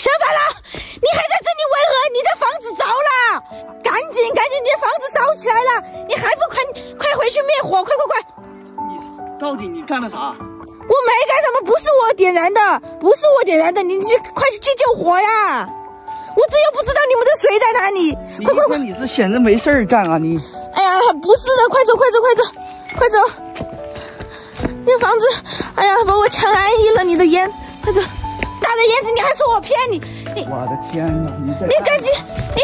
小八郎，你还在这里为何？你的房子着了！赶紧赶紧，你的房子烧起来了！你还不快快回去灭火！快快快！你到底你干了啥？我没干什么，不是我点燃的，不是我点燃的，你去快去救火呀！我这又不知道你们的水在哪里。快快快！你是闲着没事儿干啊你？哎呀，不是的，快走快走快走快走！你房子，哎呀，把我抢安逸了，你的烟，快走！大的烟子，你还说我骗你？你我的天哪！你你赶紧，你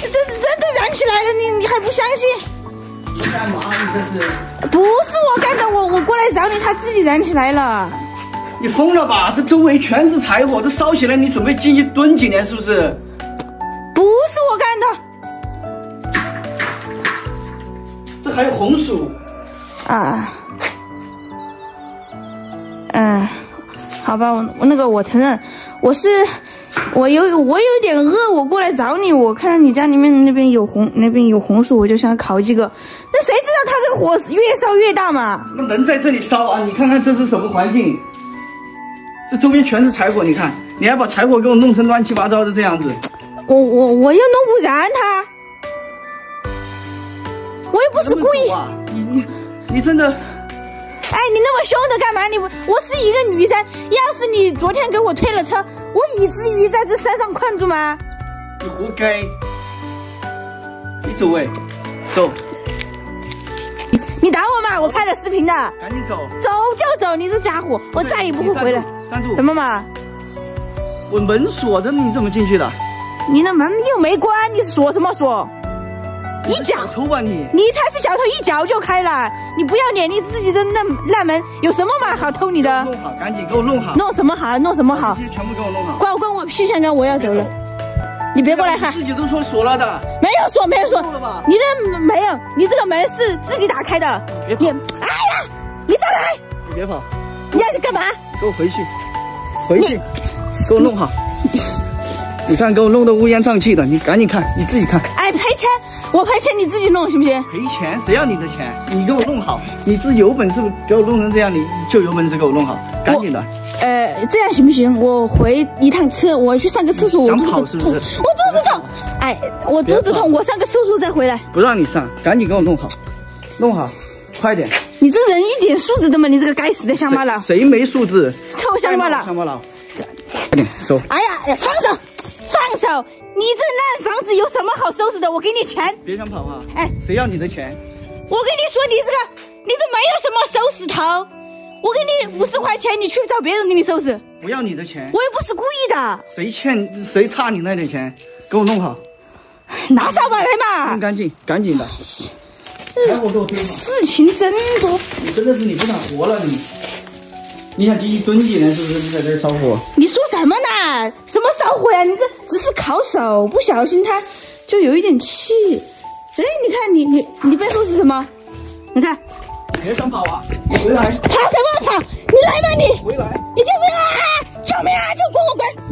这是真的燃起来了，你你还不相信？你干嘛？你这是？不是我干的，我我过来找你，它自己燃起来了。你疯了吧？这周围全是柴火，这烧起来，你准备进去蹲几年是不是？不是我干的。这还有红薯。啊。嗯。好吧，我我那个我承认，我是我有我有点饿，我过来找你。我看到你家里面那边有红那边有红薯，我就想烤几个。那谁知道它这个火越烧越大嘛？那能在这里烧啊？你看看这是什么环境？这周边全是柴火，你看，你还把柴火给我弄成乱七八糟的这样子。我我我又弄不燃它，我又不是故意。你你你真的。哎，你那么凶的干嘛？你我我是一个女生，要是你昨天给我推了车，我以至于在这山上困住吗？你活该！你走喂，走。你你打我嘛？我拍了视频的。赶紧走。走就走，你这家伙，我再也不会回来。站住！什么嘛？我门锁着，你怎么进去的？你那门又没关，你锁什么锁？一脚偷吧你！你才是小偷，一脚就开了。你不要脸，你自己的那烂门有什么嘛好偷你的？弄好，赶紧给我弄好。弄什么好？弄什么好？这些全部给我弄好。关关我屁事！我要走了。你别过来哈！自己都说锁了的。没有锁，没有锁。你这没有，你这个门是自己打开的。别跑！哎呀，你放开！你别跑！你要去干嘛？给我回去，回去，给我弄好。你看，给我弄得乌烟瘴气的，你赶紧看，你自己看。我赔钱，你自己弄行不行？赔钱？谁要你的钱？你给我弄好，你自己有本事给我弄成这样，你就有本事给我弄好，赶紧的。呃，这样行不行？我回一趟车，我去上个厕所。想跑是不是？我肚子痛。哎，我肚子痛，我上个厕所再回来。不让你上，赶紧给我弄好，弄好，快点。你这人一点素质都没，你这个该死的乡巴佬。谁没素质？臭乡巴佬。乡巴佬。快点走。哎呀，放手，放手。你这烂房子有什么好收拾的？我给你钱，别想跑啊！哎，谁要你的钱？我跟你说，你这个，你这没有什么收拾头。我给你五十块钱，你去找别人给你收拾。不要你的钱，我又不是故意的。谁欠谁差你那点钱，给我弄好。拿扫把来嘛！弄干净，赶紧的。事情真多。你真的是你不想活了你。你想继续蹲点呢是不是？你在这烧火？你说什么呢？什么烧火呀？你这只是烤手，不小心它就有一点气。哎，你看你你你背后是什么？你看，别想跑啊！你回来！跑什么跑？你来吧你！回来！你救命啊！救命啊！就给我滚！